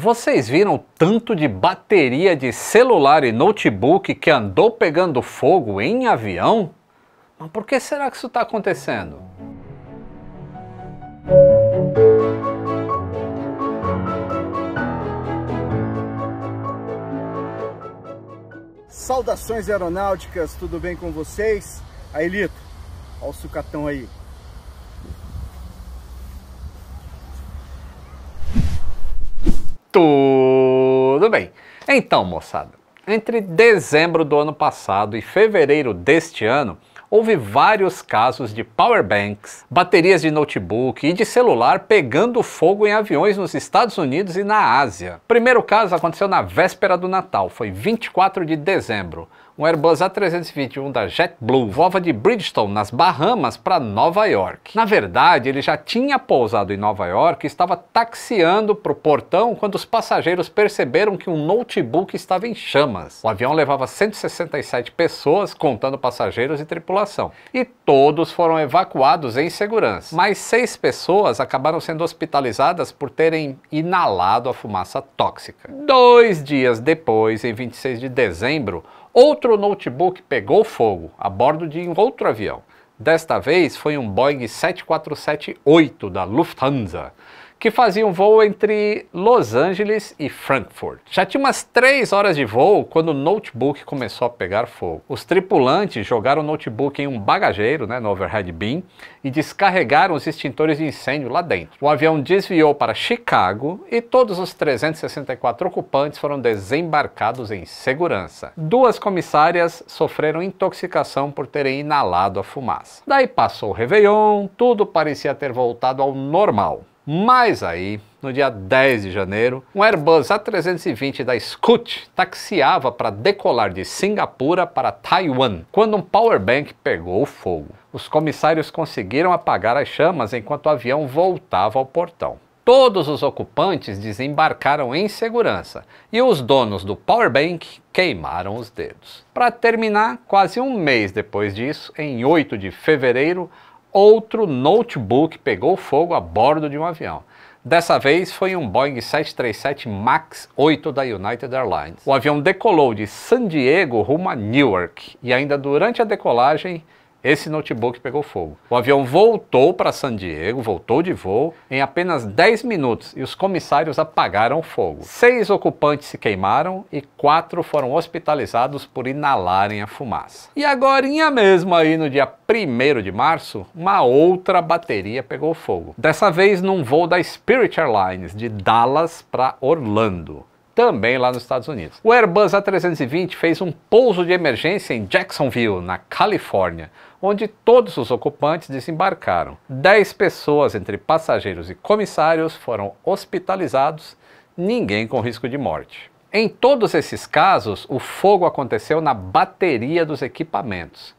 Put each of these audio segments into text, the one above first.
Vocês viram o tanto de bateria de celular e notebook que andou pegando fogo em avião? Mas por que será que isso está acontecendo? Saudações aeronáuticas, tudo bem com vocês? Aí, Lito, olha o sucatão aí. Tudo bem. Então, moçada, entre dezembro do ano passado e fevereiro deste ano, houve vários casos de power banks, baterias de notebook e de celular pegando fogo em aviões nos Estados Unidos e na Ásia. O primeiro caso aconteceu na véspera do Natal, foi 24 de dezembro um Airbus A321 da JetBlue voava de Bridgestone, nas Bahamas, para Nova York. Na verdade, ele já tinha pousado em Nova York e estava taxiando para o portão quando os passageiros perceberam que um notebook estava em chamas. O avião levava 167 pessoas, contando passageiros e tripulação, e todos foram evacuados em segurança. Mas seis pessoas acabaram sendo hospitalizadas por terem inalado a fumaça tóxica. Dois dias depois, em 26 de dezembro, Outro notebook pegou fogo a bordo de outro avião. Desta vez foi um Boeing 747-8 da Lufthansa, que fazia um voo entre Los Angeles e Frankfurt. Já tinha umas 3 horas de voo quando o notebook começou a pegar fogo. Os tripulantes jogaram o notebook em um bagageiro, né, no overhead bin, e descarregaram os extintores de incêndio lá dentro. O avião desviou para Chicago e todos os 364 ocupantes foram desembarcados em segurança. Duas comissárias sofreram intoxicação por terem inalado a fumaça. Daí passou o Réveillon, tudo parecia ter voltado ao normal. Mas aí, no dia 10 de janeiro, um Airbus A320 da Scoot taxiava para decolar de Singapura para Taiwan, quando um power bank pegou fogo. Os comissários conseguiram apagar as chamas enquanto o avião voltava ao portão. Todos os ocupantes desembarcaram em segurança e os donos do power bank queimaram os dedos. Para terminar, quase um mês depois disso, em 8 de fevereiro, outro notebook pegou fogo a bordo de um avião. Dessa vez foi um Boeing 737 MAX 8 da United Airlines. O avião decolou de San Diego rumo a Newark e ainda durante a decolagem esse notebook pegou fogo. O avião voltou para San Diego, voltou de voo, em apenas 10 minutos e os comissários apagaram o fogo. Seis ocupantes se queimaram e quatro foram hospitalizados por inalarem a fumaça. E agora mesmo aí no dia 1 de março, uma outra bateria pegou fogo. Dessa vez num voo da Spirit Airlines de Dallas para Orlando também lá nos Estados Unidos. O Airbus A320 fez um pouso de emergência em Jacksonville, na Califórnia, onde todos os ocupantes desembarcaram. Dez pessoas, entre passageiros e comissários, foram hospitalizados, ninguém com risco de morte. Em todos esses casos, o fogo aconteceu na bateria dos equipamentos.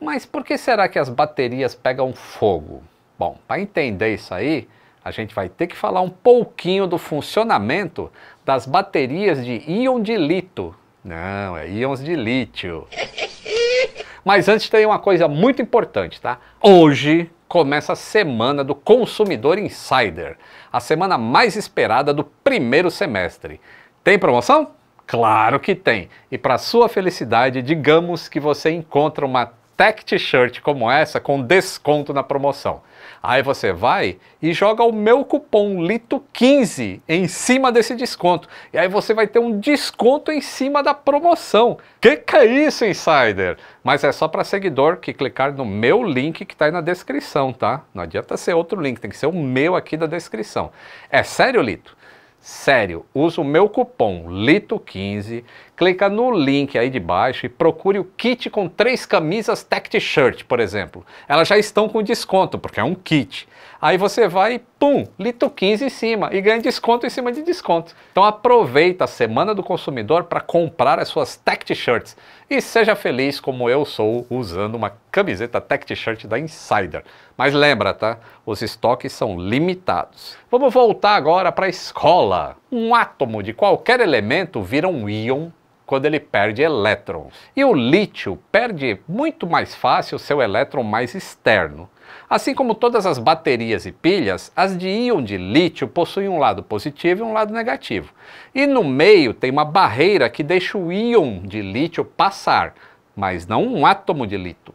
Mas por que será que as baterias pegam fogo? Bom, para entender isso aí, a gente vai ter que falar um pouquinho do funcionamento das baterias de íon de lítio. Não, é íons de lítio. Mas antes tem uma coisa muito importante, tá? Hoje começa a semana do Consumidor Insider, a semana mais esperada do primeiro semestre. Tem promoção? Claro que tem. E para sua felicidade, digamos que você encontra uma tech t-shirt como essa com desconto na promoção. Aí você vai e joga o meu cupom LITO15 em cima desse desconto. E aí você vai ter um desconto em cima da promoção. Que que é isso, Insider? Mas é só para seguidor que clicar no meu link que está aí na descrição, tá? Não adianta ser outro link, tem que ser o meu aqui da descrição. É sério, Lito? Sério, usa o meu cupom LITO15, clica no link aí de baixo e procure o kit com três camisas Tech T-shirt, por exemplo. Elas já estão com desconto, porque é um kit. Aí você vai, pum, Lito 15 em cima e ganha desconto em cima de desconto. Então aproveita a Semana do Consumidor para comprar as suas Tech T-shirts e seja feliz como eu sou usando uma camiseta Tech T-shirt da Insider. Mas lembra, tá? Os estoques são limitados. Vamos voltar agora para a escola. Um átomo de qualquer elemento vira um íon quando ele perde elétrons. E o lítio perde muito mais fácil seu elétron mais externo. Assim como todas as baterias e pilhas, as de íon de lítio possuem um lado positivo e um lado negativo. E no meio tem uma barreira que deixa o íon de lítio passar, mas não um átomo de lítio.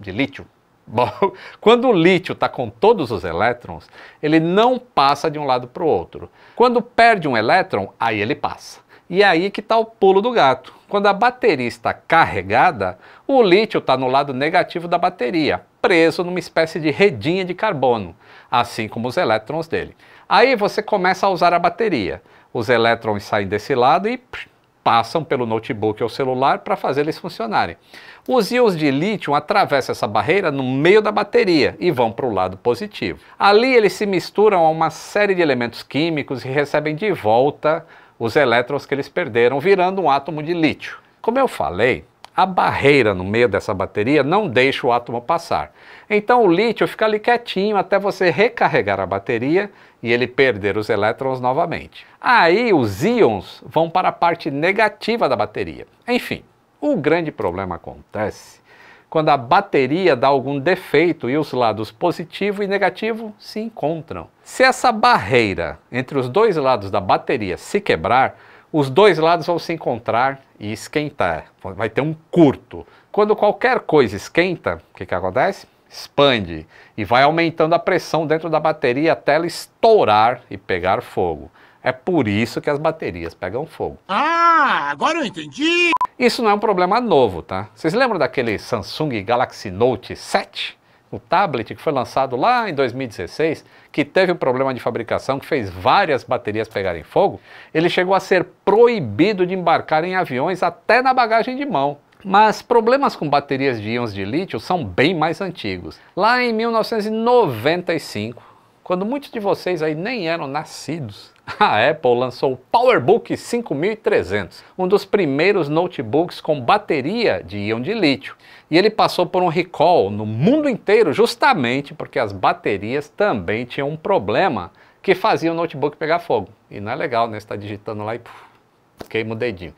De lítio. Bom, quando o lítio está com todos os elétrons, ele não passa de um lado para o outro. Quando perde um elétron, aí ele passa. E é aí que está o pulo do gato. Quando a bateria está carregada, o lítio está no lado negativo da bateria, preso numa espécie de redinha de carbono, assim como os elétrons dele. Aí você começa a usar a bateria. Os elétrons saem desse lado e passam pelo notebook ou celular para fazer eles funcionarem. Os íons de lítio atravessam essa barreira no meio da bateria e vão para o lado positivo. Ali eles se misturam a uma série de elementos químicos e recebem de volta os elétrons que eles perderam, virando um átomo de lítio. Como eu falei, a barreira no meio dessa bateria não deixa o átomo passar. Então o lítio fica ali quietinho até você recarregar a bateria e ele perder os elétrons novamente. Aí os íons vão para a parte negativa da bateria. Enfim, o grande problema acontece quando a bateria dá algum defeito e os lados positivo e negativo se encontram. Se essa barreira entre os dois lados da bateria se quebrar, os dois lados vão se encontrar e esquentar. Vai ter um curto. Quando qualquer coisa esquenta, o que, que acontece? Expande e vai aumentando a pressão dentro da bateria até ela estourar e pegar fogo. É por isso que as baterias pegam fogo. Ah, agora eu entendi! Isso não é um problema novo, tá? Vocês lembram daquele Samsung Galaxy Note 7? O tablet que foi lançado lá em 2016, que teve um problema de fabricação que fez várias baterias pegarem fogo, ele chegou a ser proibido de embarcar em aviões até na bagagem de mão. Mas problemas com baterias de íons de lítio são bem mais antigos. Lá em 1995, quando muitos de vocês aí nem eram nascidos, a Apple lançou o PowerBook 5300, um dos primeiros notebooks com bateria de íon de lítio. E ele passou por um recall no mundo inteiro justamente porque as baterias também tinham um problema que fazia o notebook pegar fogo. E não é legal, né? Você está digitando lá e puf, queima o dedinho.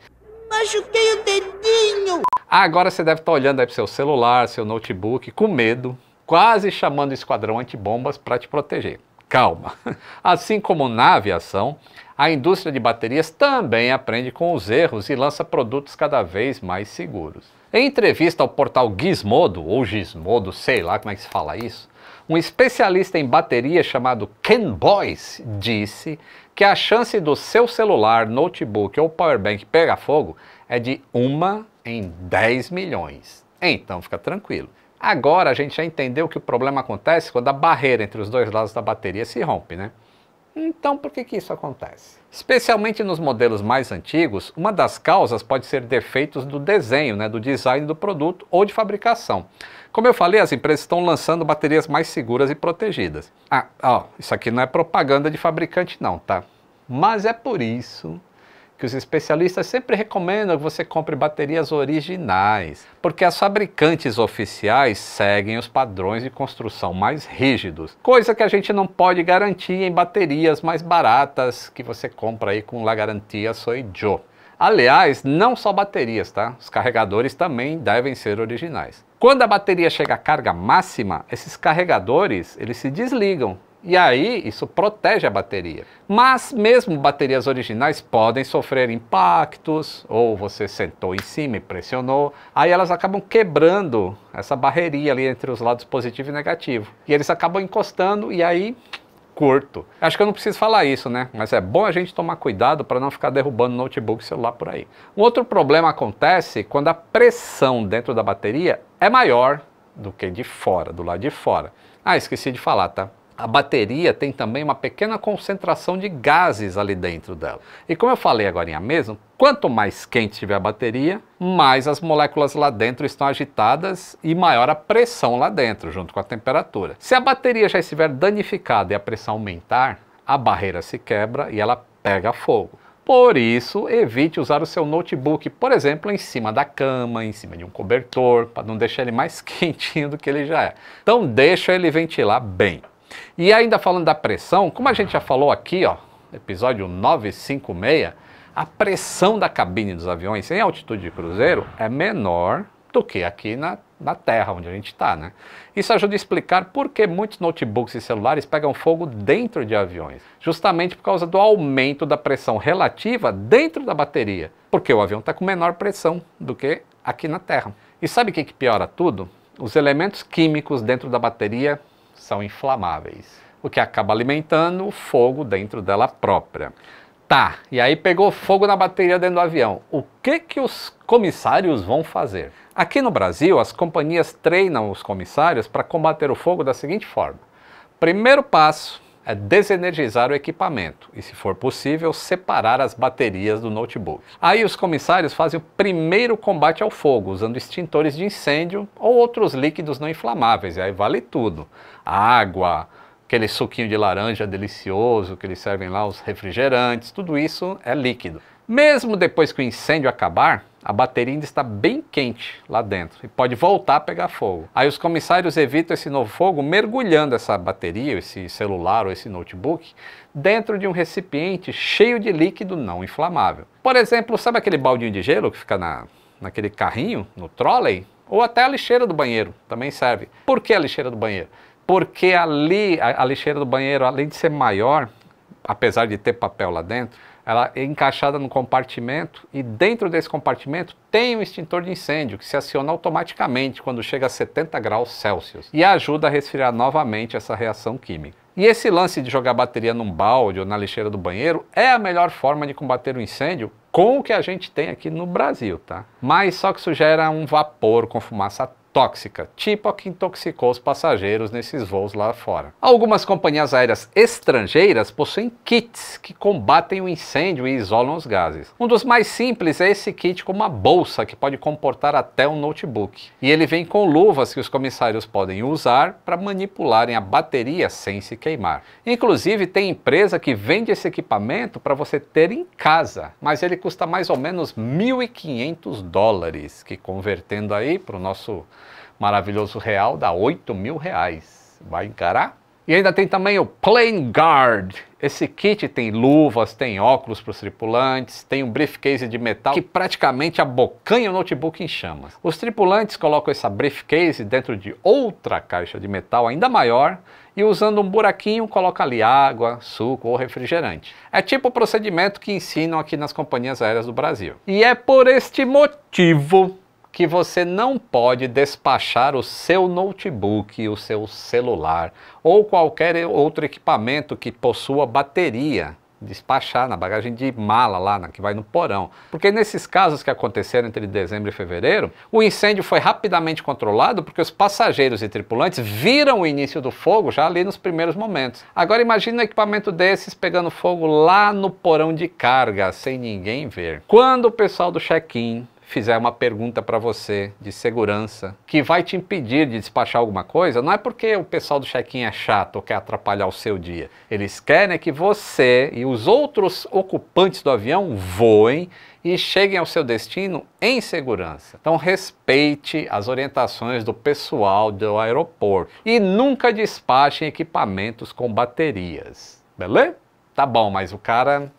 Machuquei o dedinho! Agora você deve estar tá olhando aí para seu celular, seu notebook, com medo, quase chamando o esquadrão antibombas para te proteger calma. Assim como na aviação, a indústria de baterias também aprende com os erros e lança produtos cada vez mais seguros. Em entrevista ao portal Gizmodo, ou Gizmodo, sei lá como é que se fala isso, um especialista em bateria chamado Ken Boyce disse que a chance do seu celular, notebook ou powerbank pegar fogo é de uma em 10 milhões. Então fica tranquilo. Agora a gente já entendeu que o problema acontece quando a barreira entre os dois lados da bateria se rompe, né? Então por que, que isso acontece? Especialmente nos modelos mais antigos, uma das causas pode ser defeitos do desenho, né, do design do produto ou de fabricação. Como eu falei, as empresas estão lançando baterias mais seguras e protegidas. Ah, ó, isso aqui não é propaganda de fabricante não, tá? Mas é por isso que os especialistas sempre recomendam que você compre baterias originais, porque as fabricantes oficiais seguem os padrões de construção mais rígidos, coisa que a gente não pode garantir em baterias mais baratas que você compra aí com La Garantia Soy. Aliás, não só baterias, tá? Os carregadores também devem ser originais. Quando a bateria chega à carga máxima, esses carregadores eles se desligam e aí isso protege a bateria. Mas mesmo baterias originais podem sofrer impactos, ou você sentou em cima e pressionou, aí elas acabam quebrando essa barreirinha ali entre os lados positivo e negativo. E eles acabam encostando e aí curto. Acho que eu não preciso falar isso, né? Mas é bom a gente tomar cuidado para não ficar derrubando notebook e celular por aí. Um outro problema acontece quando a pressão dentro da bateria é maior do que de fora, do lado de fora. Ah, esqueci de falar, tá? A bateria tem também uma pequena concentração de gases ali dentro dela. E como eu falei agora mesmo, quanto mais quente estiver a bateria, mais as moléculas lá dentro estão agitadas e maior a pressão lá dentro, junto com a temperatura. Se a bateria já estiver danificada e a pressão aumentar, a barreira se quebra e ela pega fogo. Por isso, evite usar o seu notebook, por exemplo, em cima da cama, em cima de um cobertor, para não deixar ele mais quentinho do que ele já é. Então deixa ele ventilar bem. E ainda falando da pressão, como a gente já falou aqui, ó, episódio 956, a pressão da cabine dos aviões em altitude de cruzeiro é menor do que aqui na na Terra, onde a gente está. Né? Isso ajuda a explicar por que muitos notebooks e celulares pegam fogo dentro de aviões, justamente por causa do aumento da pressão relativa dentro da bateria, porque o avião está com menor pressão do que aqui na Terra. E sabe o que, que piora tudo? Os elementos químicos dentro da bateria são inflamáveis, o que acaba alimentando o fogo dentro dela própria. Tá, e aí pegou fogo na bateria dentro do avião. O que que os comissários vão fazer? Aqui no Brasil, as companhias treinam os comissários para combater o fogo da seguinte forma. Primeiro passo é desenergizar o equipamento e, se for possível, separar as baterias do notebook. Aí os comissários fazem o primeiro combate ao fogo, usando extintores de incêndio ou outros líquidos não inflamáveis, e aí vale tudo. Água, aquele suquinho de laranja delicioso que eles servem lá, os refrigerantes, tudo isso é líquido. Mesmo depois que o incêndio acabar, a bateria ainda está bem quente lá dentro e pode voltar a pegar fogo. Aí os comissários evitam esse novo fogo mergulhando essa bateria, esse celular ou esse notebook, dentro de um recipiente cheio de líquido não inflamável. Por exemplo, sabe aquele baldinho de gelo que fica na, naquele carrinho, no trolley? Ou até a lixeira do banheiro, também serve. Por que a lixeira do banheiro? porque ali a, a lixeira do banheiro, além de ser maior, apesar de ter papel lá dentro, ela é encaixada no compartimento e dentro desse compartimento tem um extintor de incêndio que se aciona automaticamente quando chega a 70 graus Celsius e ajuda a resfriar novamente essa reação química. E esse lance de jogar bateria num balde ou na lixeira do banheiro é a melhor forma de combater o incêndio com o que a gente tem aqui no Brasil, tá? Mas só que isso gera um vapor com fumaça tóxica, tipo a que intoxicou os passageiros nesses voos lá fora. Algumas companhias aéreas estrangeiras possuem kits que combatem o incêndio e isolam os gases. Um dos mais simples é esse kit com uma bolsa que pode comportar até um notebook. E ele vem com luvas que os comissários podem usar para manipularem a bateria sem se queimar. Inclusive tem empresa que vende esse equipamento para você ter em casa, mas ele custa mais ou menos 1.500 dólares, que convertendo aí para o nosso maravilhoso real dá 8 mil reais. Vai encarar? E ainda tem também o Plane Guard. Esse kit tem luvas, tem óculos para os tripulantes, tem um briefcase de metal que praticamente abocanha o notebook em chamas. Os tripulantes colocam essa briefcase dentro de outra caixa de metal ainda maior e usando um buraquinho coloca ali água, suco ou refrigerante. É tipo o procedimento que ensinam aqui nas companhias aéreas do Brasil. E é por este motivo que você não pode despachar o seu notebook, o seu celular ou qualquer outro equipamento que possua bateria despachar na bagagem de mala lá, na, que vai no porão. Porque nesses casos que aconteceram entre dezembro e fevereiro, o incêndio foi rapidamente controlado porque os passageiros e tripulantes viram o início do fogo já ali nos primeiros momentos. Agora imagine um equipamento desses pegando fogo lá no porão de carga, sem ninguém ver. Quando o pessoal do check-in fizer uma pergunta para você de segurança que vai te impedir de despachar alguma coisa, não é porque o pessoal do check-in é chato ou quer atrapalhar o seu dia. Eles querem que você e os outros ocupantes do avião voem e cheguem ao seu destino em segurança. Então respeite as orientações do pessoal do aeroporto e nunca despache equipamentos com baterias. Beleza? Tá bom, mas o cara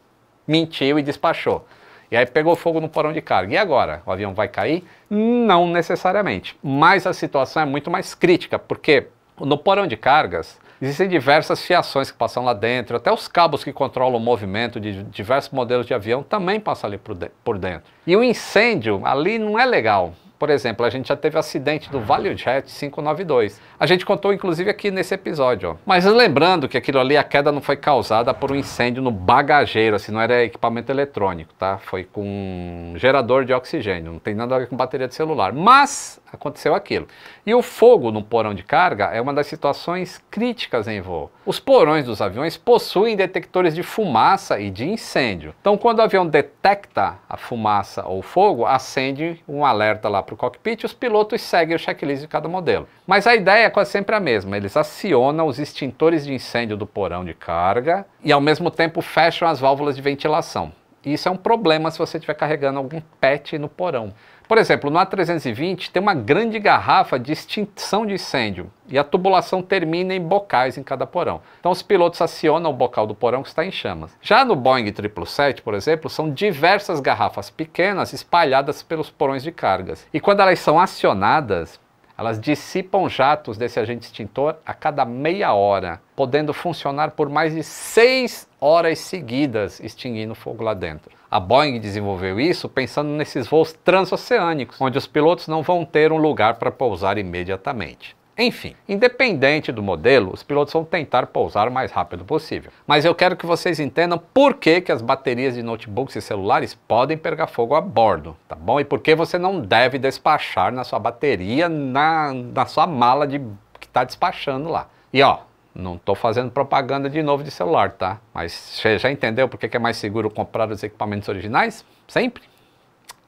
mentiu e despachou. E aí pegou fogo no porão de carga. E agora? O avião vai cair? Não necessariamente. Mas a situação é muito mais crítica, porque no porão de cargas existem diversas fiações que passam lá dentro, até os cabos que controlam o movimento de diversos modelos de avião também passam ali por dentro. E o incêndio ali não é legal. Por exemplo, a gente já teve acidente do ValueJet 592. A gente contou inclusive aqui nesse episódio. Ó. Mas lembrando que aquilo ali, a queda não foi causada por um incêndio no bagageiro, assim, não era equipamento eletrônico, tá? Foi com um gerador de oxigênio, não tem nada a ver com bateria de celular. Mas aconteceu aquilo. E o fogo no porão de carga é uma das situações críticas em voo. Os porões dos aviões possuem detectores de fumaça e de incêndio. Então, quando o avião detecta a fumaça ou fogo, acende um alerta lá para o cockpit os pilotos seguem o checklist de cada modelo. Mas a ideia é quase sempre a mesma: eles acionam os extintores de incêndio do porão de carga e, ao mesmo tempo, fecham as válvulas de ventilação. Isso é um problema se você estiver carregando algum PET no porão. Por exemplo, no A320 tem uma grande garrafa de extinção de incêndio e a tubulação termina em bocais em cada porão. Então os pilotos acionam o bocal do porão que está em chamas. Já no Boeing 777, por exemplo, são diversas garrafas pequenas espalhadas pelos porões de cargas. E quando elas são acionadas, Elas dissipam jatos desse agente extintor a cada meia hora, podendo funcionar por mais de seis horas seguidas, extinguindo fogo lá dentro. A Boeing desenvolveu isso pensando nesses voos transoceânicos, onde os pilotos não vão ter um lugar para pousar imediatamente. Enfim, independente do modelo, os pilotos vão tentar pousar o mais rápido possível. Mas eu quero que vocês entendam por que, que as baterias de notebooks e celulares podem pegar fogo a bordo, tá bom? E por que você não deve despachar na sua bateria na, na sua mala de, que está despachando lá. E ó, não estou fazendo propaganda de novo de celular, tá? Mas você já entendeu por que é mais seguro comprar os equipamentos originais? Sempre?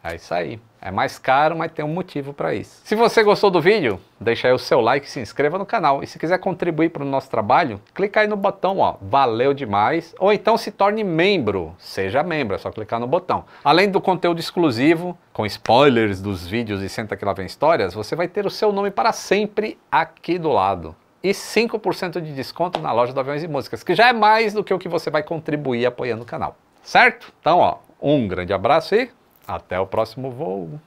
É isso aí. É mais caro, mas tem um motivo para isso. Se você gostou do vídeo, deixa aí o seu like se inscreva no canal. E se quiser contribuir para o nosso trabalho, clica aí no botão, ó, valeu demais. Ou então se torne membro, seja membro, é só clicar no botão. Além do conteúdo exclusivo, com spoilers dos vídeos e senta que lá vem histórias, você vai ter o seu nome para sempre aqui do lado. E 5% de desconto na loja do Aviões e Músicas, que já é mais do que o que você vai contribuir apoiando o canal. Certo? Então, ó, um grande abraço e até o próximo voo!